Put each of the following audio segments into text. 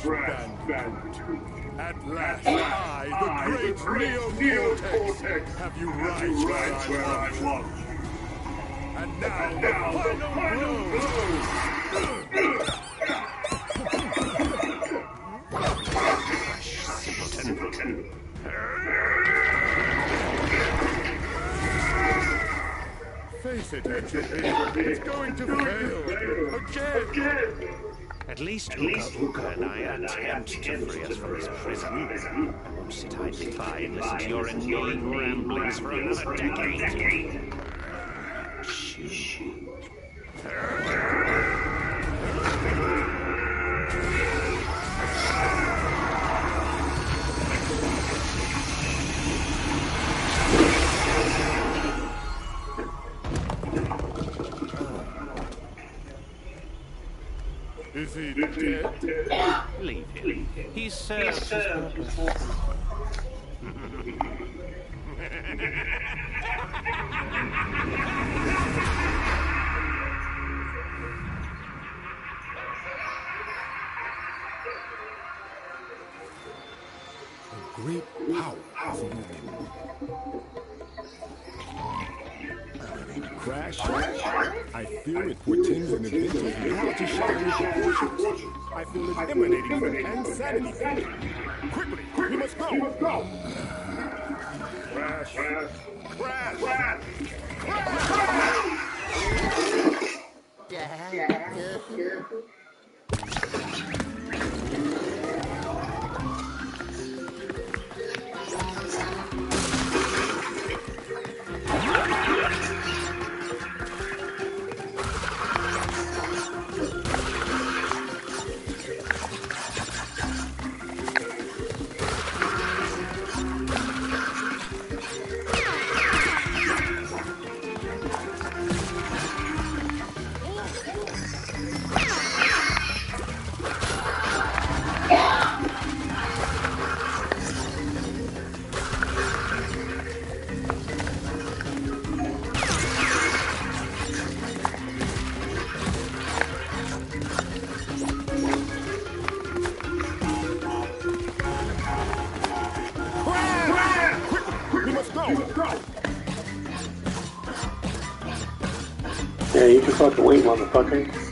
Crash Bandicoot. At last, I, the great Neo Cortex, have you right where I want. And now, the final blow! Face it, N. Tropy. It's going to fail. Again. At least Uka Uka and I attempt to free us from this prison. I won't sit idly by and listen to your annoying ramblings for another decade. I it portends an event of reality shattering proportions. I feel it emanating from insanity. Quickly, we must go! Crash, crash, crash! You can fucking wait, motherfucker.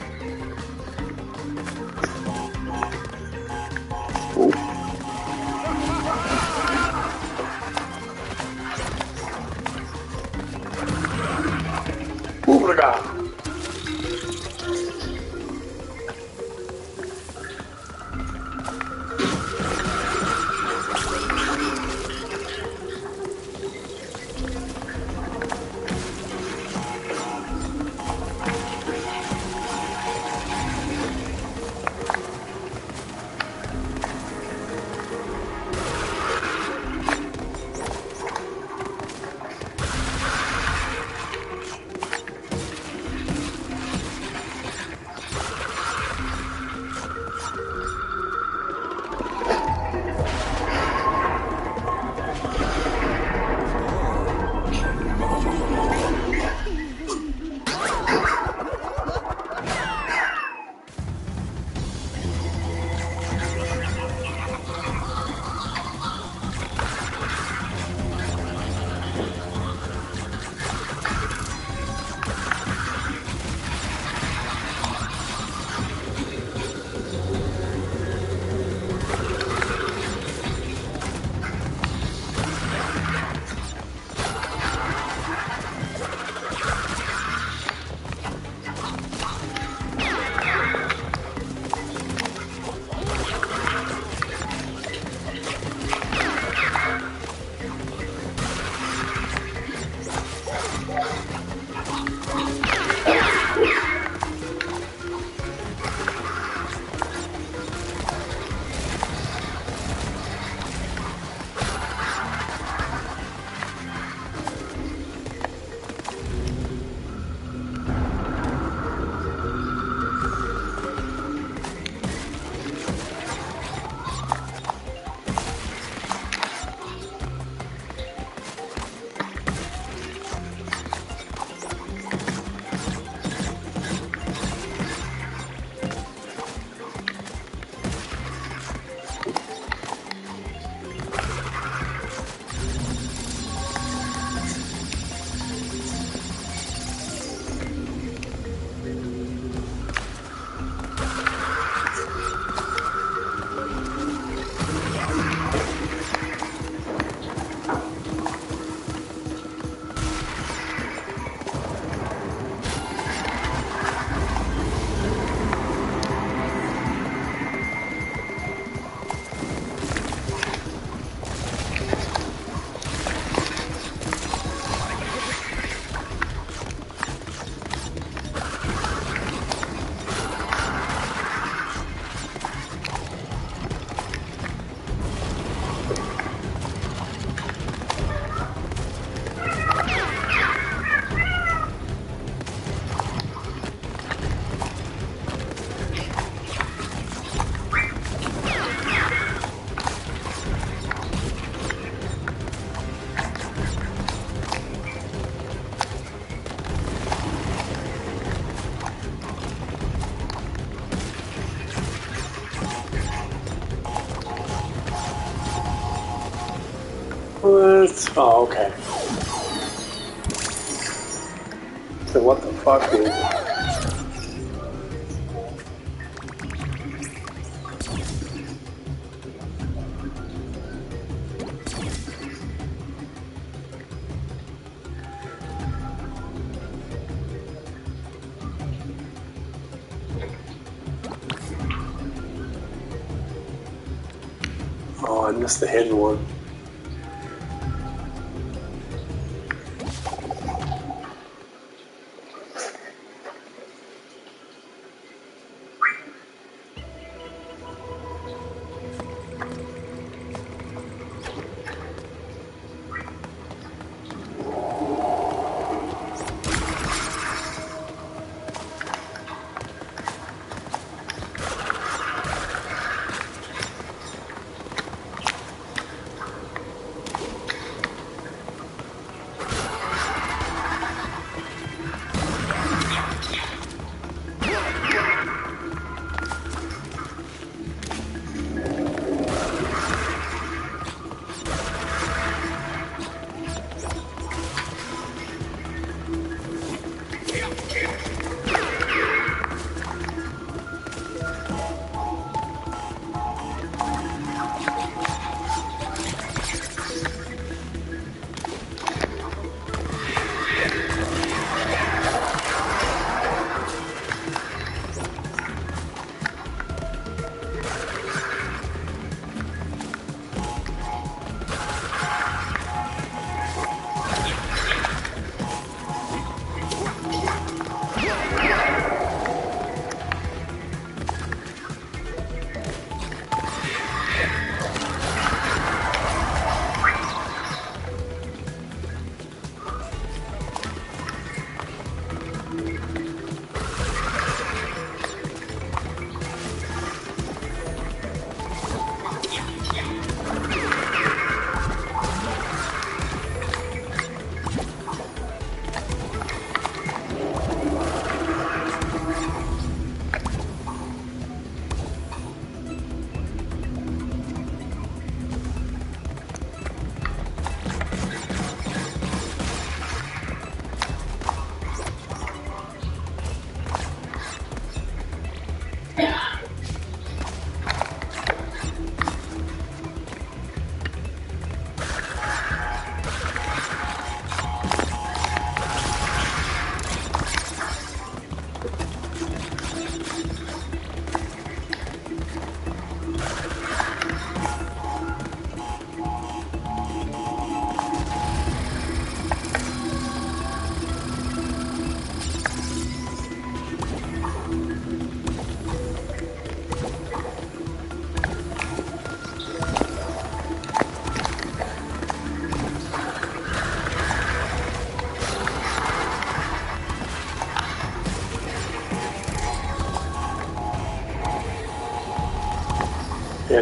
Oh, okay. So what the fuck, dude? Oh, I missed the hidden one.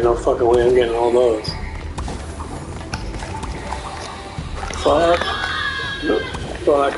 No fucking way I'm getting all those. Fuck. Nope. Saw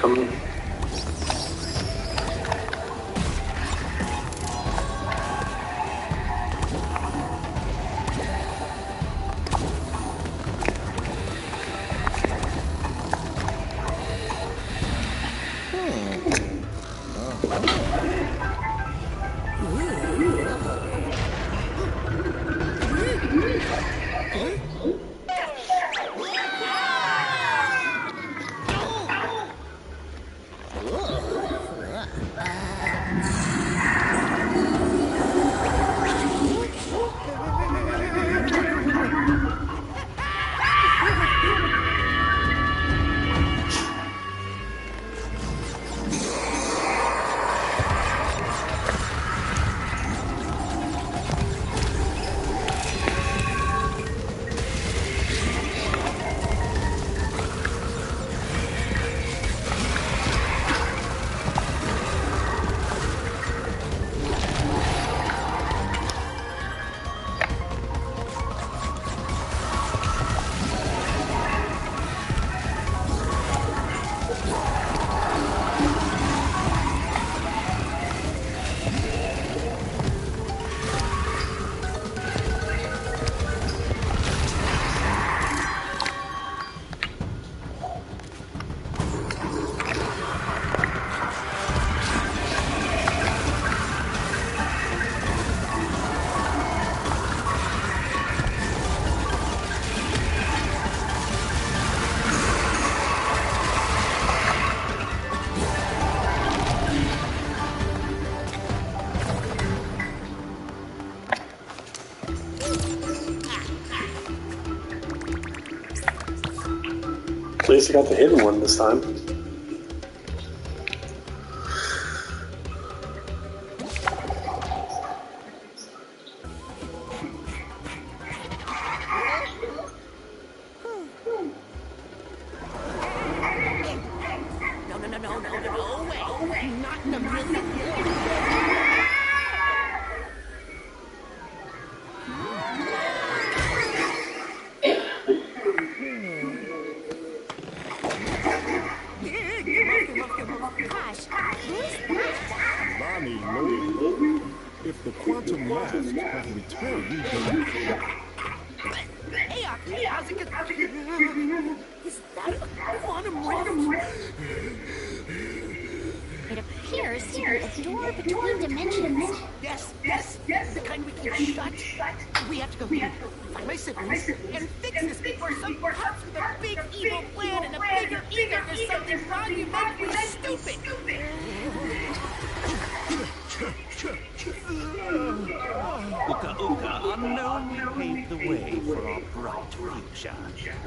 least I got the hidden one this time. Uka unknowingly paved the way for our bright future.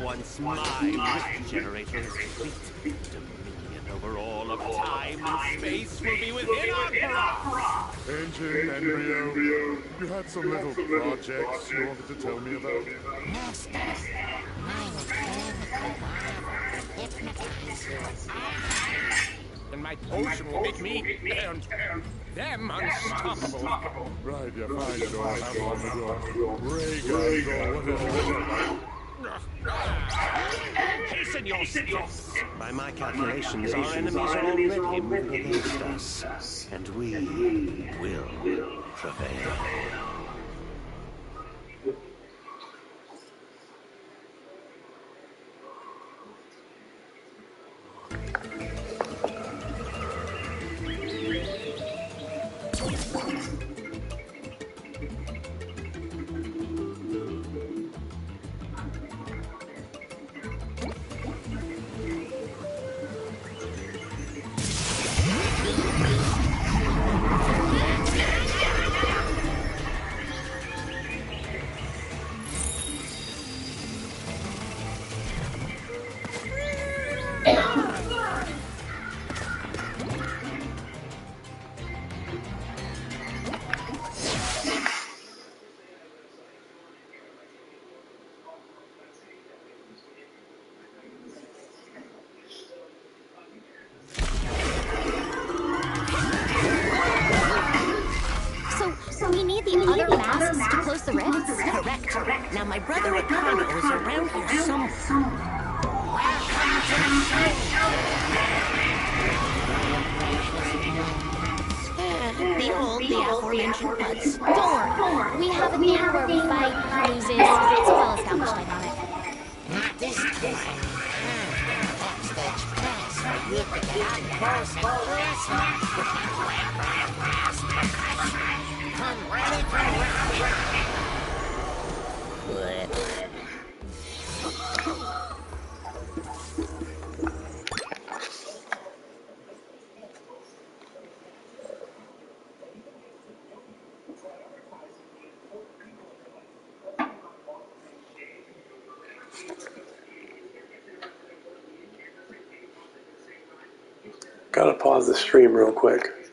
Once my generator is complete, dominion over all of time and space will be within our grasp. N. Gin, Embryo, you had some little projects you wanted to tell me about? And my potion will make me and them unstoppable. Right, you find it all, have on the go. Reagan, or whatever. Hasten your steps! By my calculations, our enemies are already moving against us, and we will prevail. Yeah. Gotta pause the stream real quick.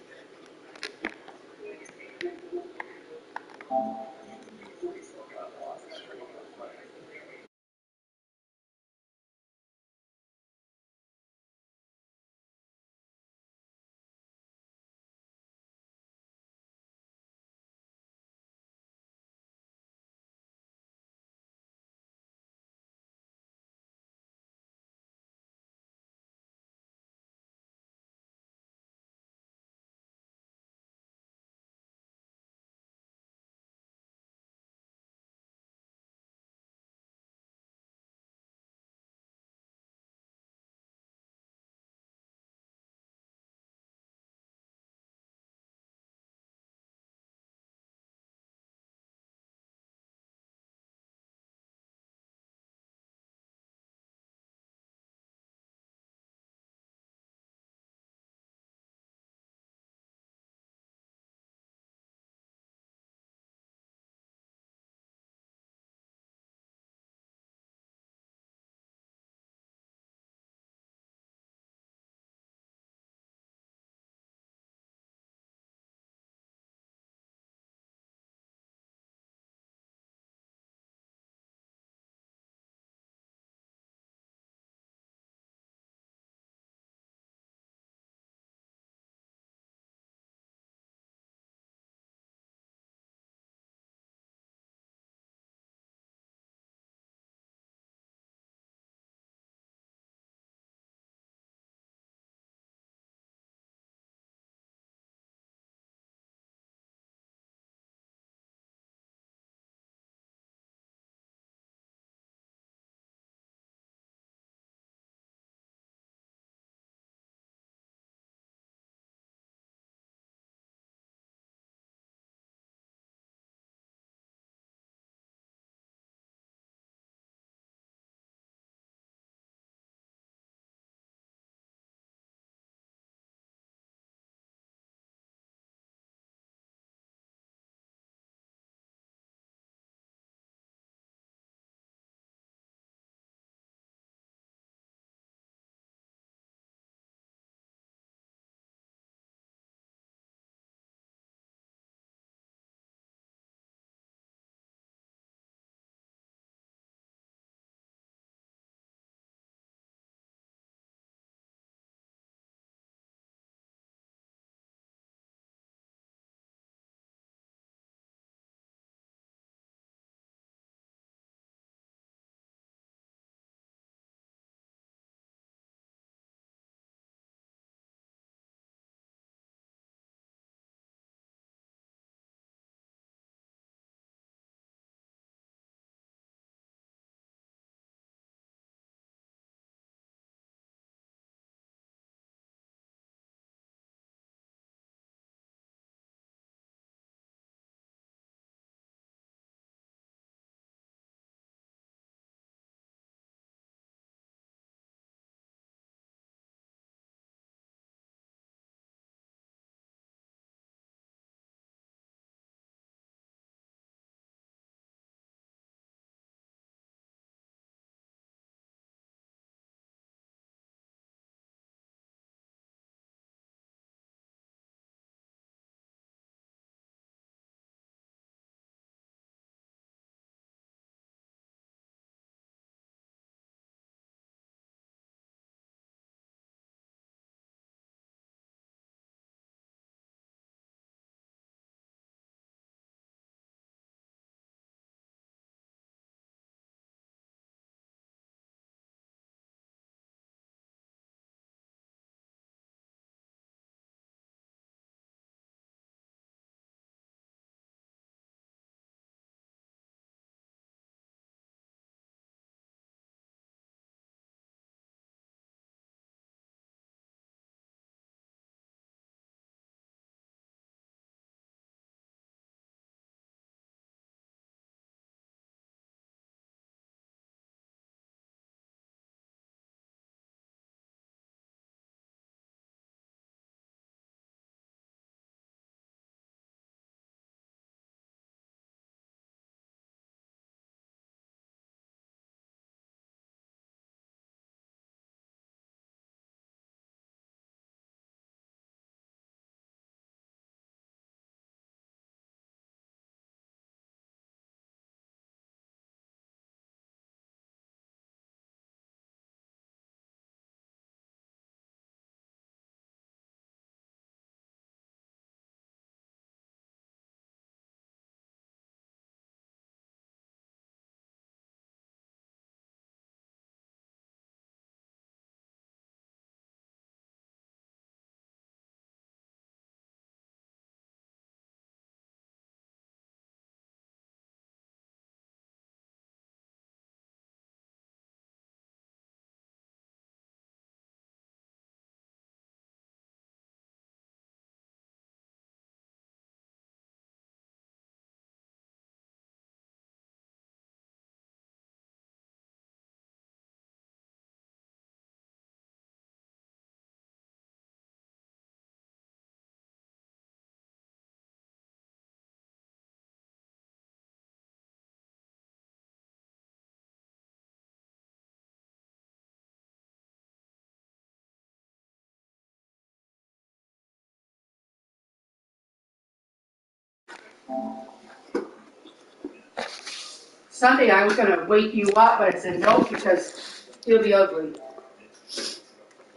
Sunday, I was gonna wake you up, but I said no, because you'll be ugly.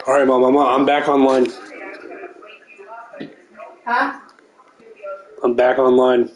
All right, Mom. I'm, uh, I'm back online. Huh? I'm back online.